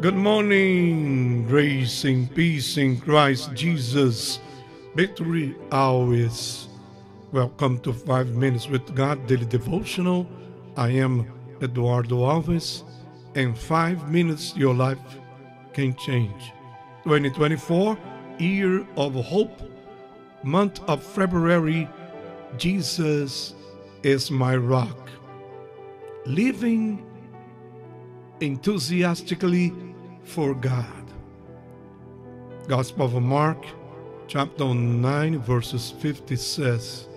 Good morning, grace and peace in Christ Jesus. Victory always. Welcome to Five Minutes with God Daily Devotional. I am Eduardo Alves, and five minutes your life can change. 2024, year of hope, month of February, Jesus is my rock. Living enthusiastically for God. Gospel of Mark, chapter 9, verses 50 says,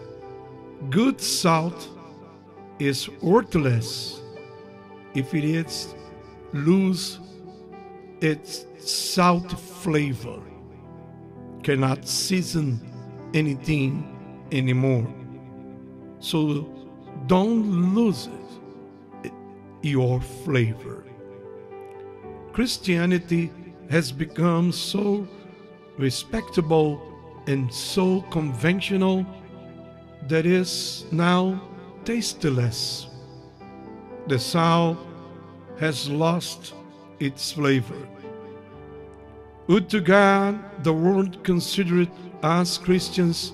Good salt is worthless if it is lose its salt flavor, cannot season anything anymore. So don't lose it, your flavor. Christianity has become so respectable and so conventional that is now tasteless. The salt has lost its flavor. Would to God the world consider us Christians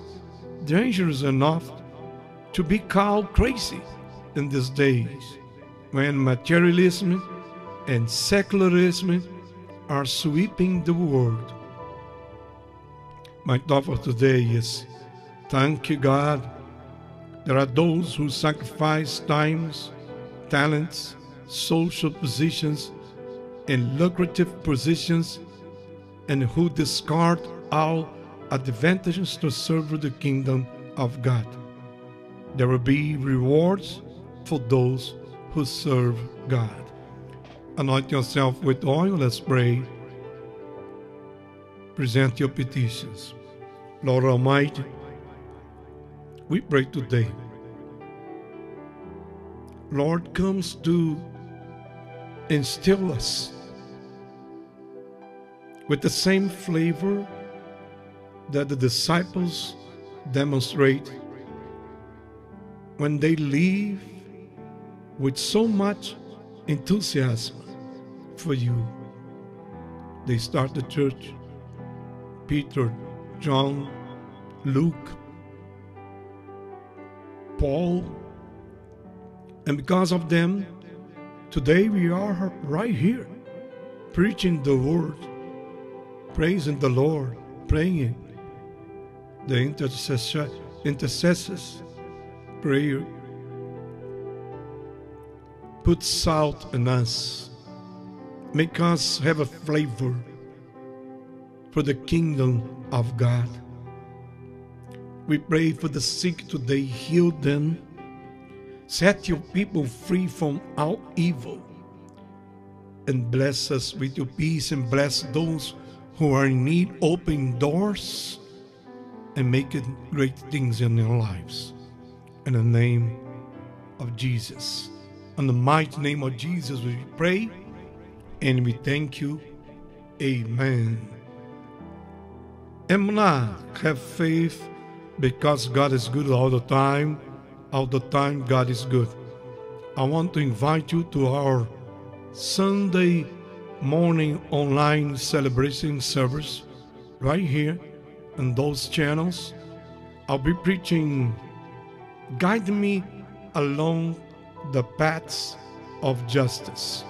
dangerous enough to be called crazy in these days when materialism and secularism are sweeping the world. My thought for today is thank you, God. There are those who sacrifice times, talents, social positions, and lucrative positions, and who discard all advantages to serve the kingdom of God. There will be rewards for those who serve God. Anoint yourself with oil. Let's pray. Present your petitions. Lord Almighty, we pray today. Lord comes to instill us with the same flavor that the disciples demonstrate when they leave with so much enthusiasm for you. They start the church. Peter, John, Luke, Paul, and because of them, today we are right here preaching the word, praising the Lord, praying the intercessor, intercessors prayer. puts salt in us Make us have a flavor for the kingdom of God. We pray for the sick today, heal them. Set your people free from all evil. And bless us with your peace and bless those who are in need. Open doors and make great things in their lives. In the name of Jesus. In the mighty name of Jesus, we pray. And we thank you. Amen. Emuna, have faith because God is good all the time. All the time, God is good. I want to invite you to our Sunday morning online celebration service right here on those channels. I'll be preaching Guide Me Along the Paths of Justice.